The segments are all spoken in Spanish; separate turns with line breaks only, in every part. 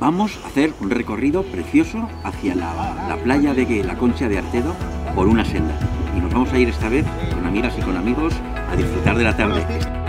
Vamos a hacer un recorrido precioso hacia la, la playa de la Concha de Artedo por una senda. Y nos vamos a ir esta vez con amigas y con amigos a disfrutar de la tarde.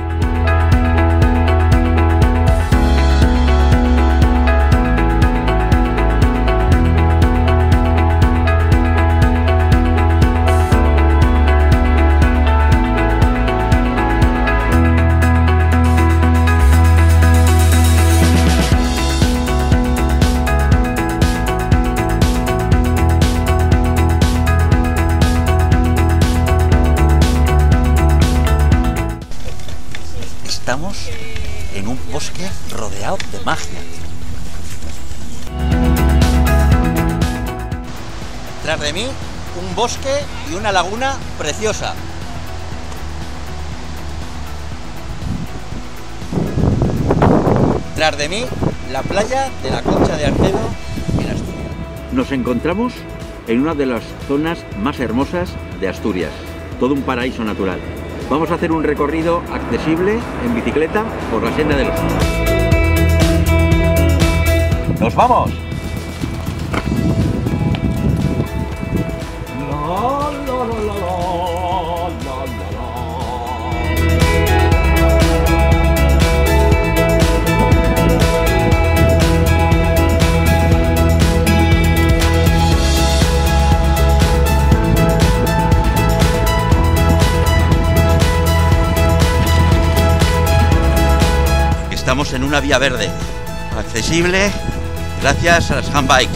Estamos en un bosque rodeado de magia. Tras de mí, un bosque y una laguna preciosa. Tras de mí, la playa de la Concha de Arcedo en Asturias. Nos encontramos en una de las zonas más hermosas de Asturias, todo un paraíso natural. Vamos a hacer un recorrido accesible en bicicleta por la senda de los ¡Nos vamos! Estamos en una vía verde, accesible gracias a las handbike.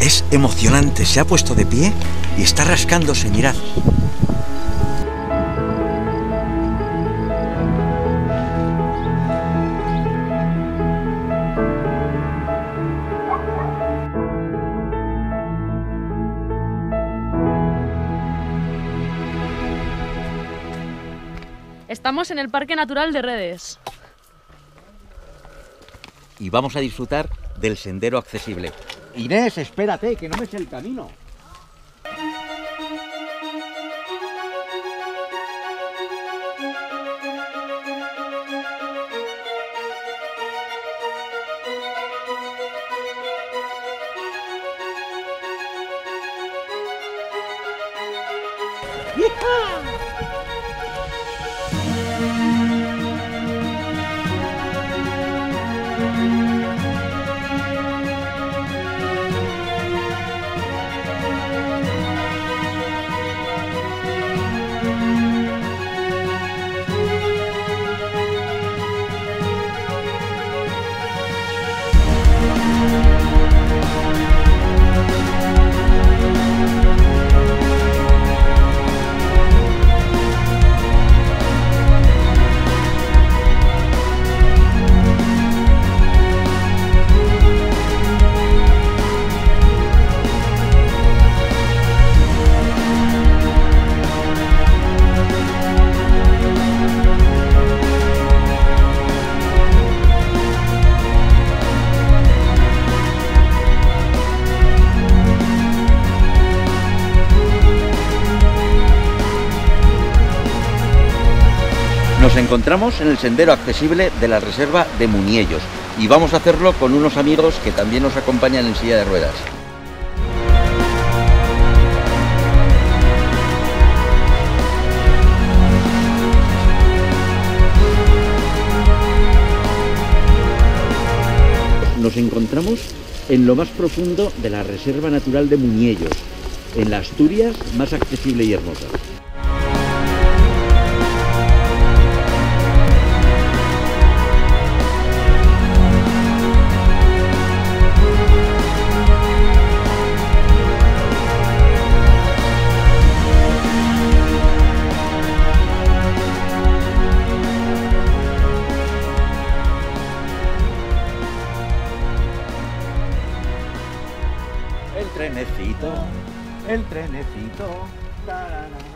Es emocionante, se ha puesto de pie y está rascándose, mirad.
Estamos en el Parque Natural de Redes.
Y vamos a disfrutar del sendero accesible. Inés, espérate, que no me sé el camino. Nos encontramos en el sendero accesible de la reserva de Muniellos y vamos a hacerlo con unos amigos que también nos acompañan en silla de ruedas. Nos encontramos en lo más profundo de la Reserva Natural de Muniellos, en la Asturias más accesible y hermosa. Trenecito, el trenecito. tarara.